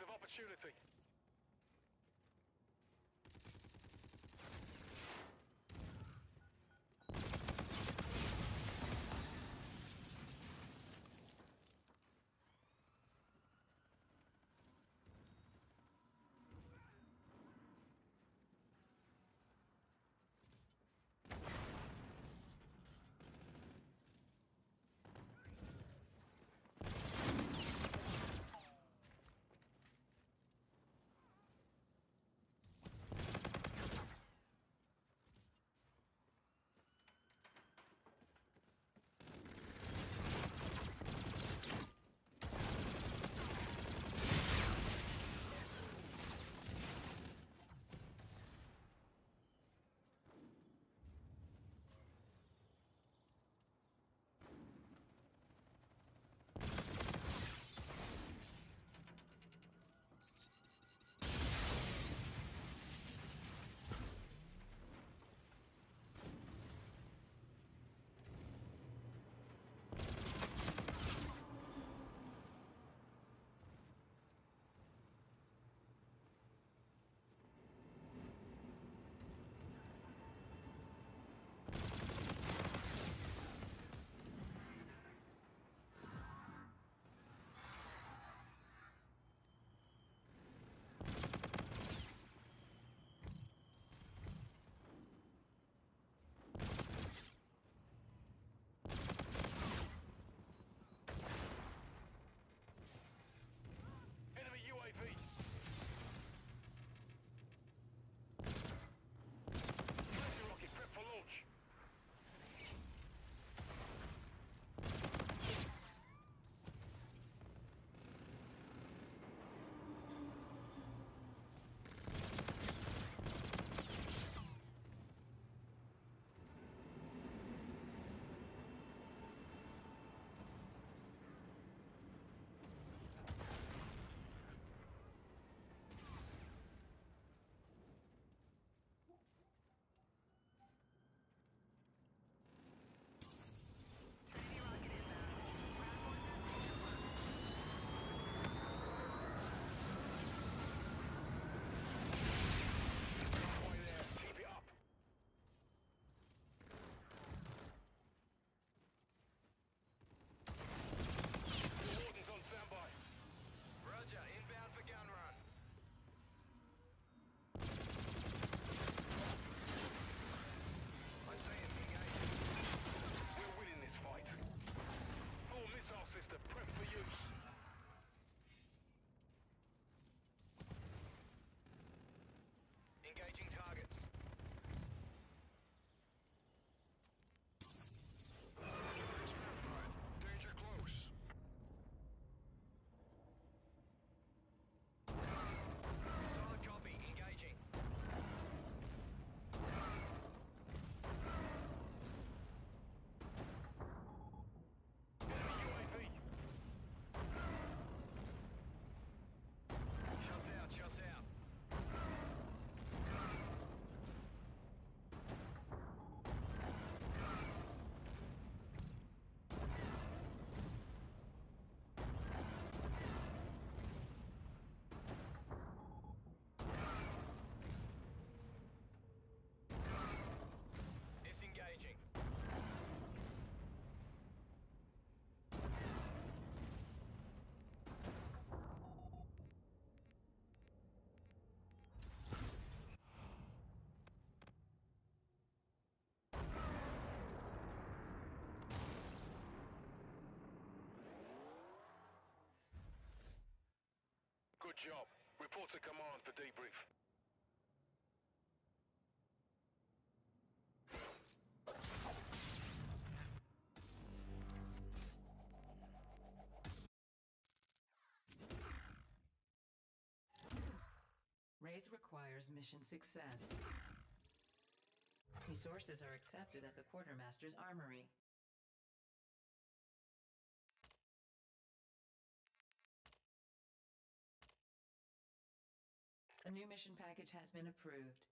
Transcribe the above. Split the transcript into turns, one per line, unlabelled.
of opportunity. Job. Report to command for debrief.
Wraith requires mission success. Resources are accepted at the Quartermaster's Armory. A new mission package has been approved.